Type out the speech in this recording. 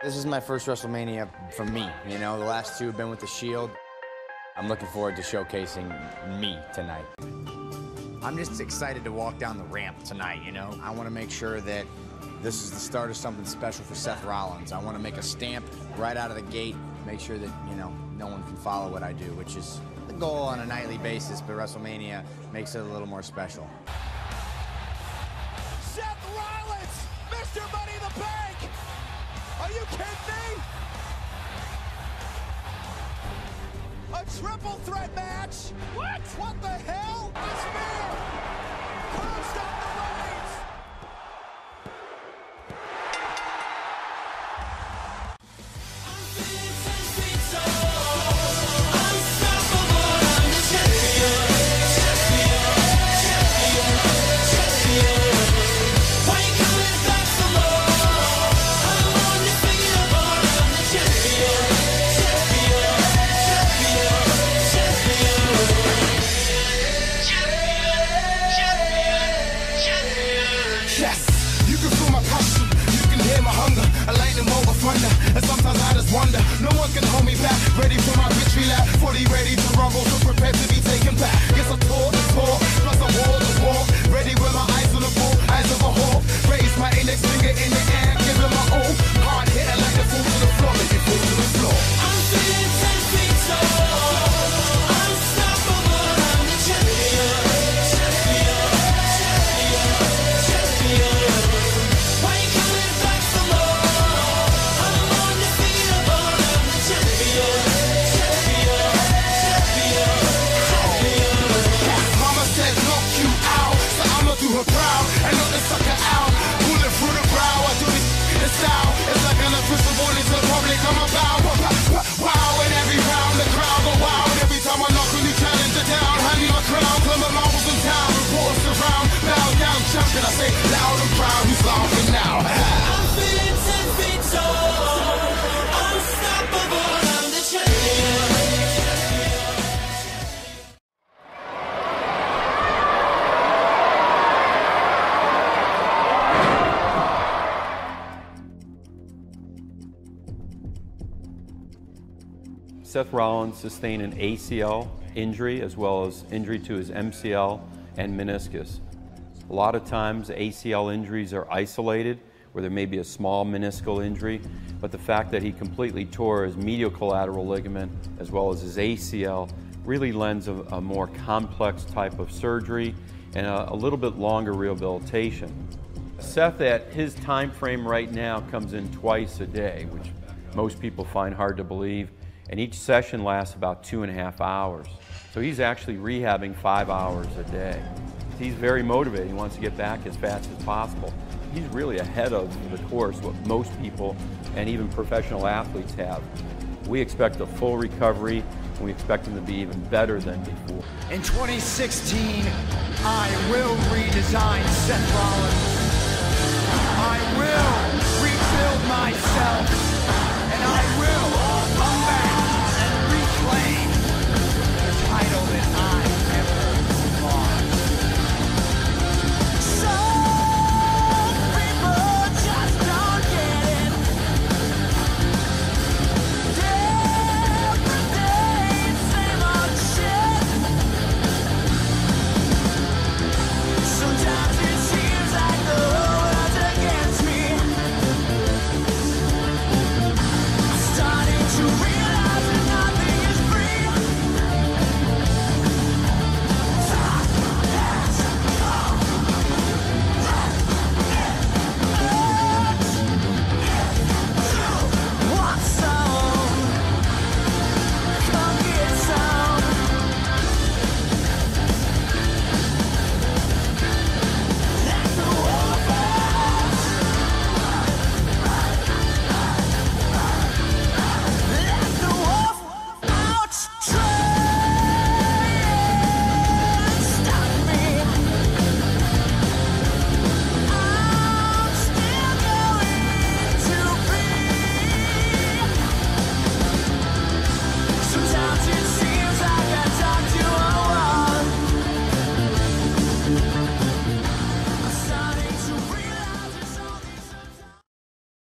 This is my first WrestleMania for me. You know, the last two have been with The Shield. I'm looking forward to showcasing me tonight. I'm just excited to walk down the ramp tonight, you know? I want to make sure that this is the start of something special for Seth Rollins. I want to make a stamp right out of the gate, make sure that, you know, no one can follow what I do, which is the goal on a nightly basis, but WrestleMania makes it a little more special. Triple threat match? What? What the hell? The spear! Can't stop the Reigns! Yes, down, champion. I say loud and proud, who's laughing now? I'm feeling ten feet tall. Unstoppable, I'm the champion. Seth Rollins sustained an ACL injury as well as injury to his MCL and meniscus. A lot of times ACL injuries are isolated where there may be a small meniscal injury, but the fact that he completely tore his medial collateral ligament as well as his ACL really lends a, a more complex type of surgery and a, a little bit longer rehabilitation. Seth at his time frame right now comes in twice a day, which most people find hard to believe, and each session lasts about two and a half hours. So he's actually rehabbing five hours a day he's very motivated. He wants to get back as fast as possible. He's really ahead of the course, what most people and even professional athletes have. We expect a full recovery, and we expect him to be even better than before. In 2016, I will redesign Seth Rollins. I will rebuild myself.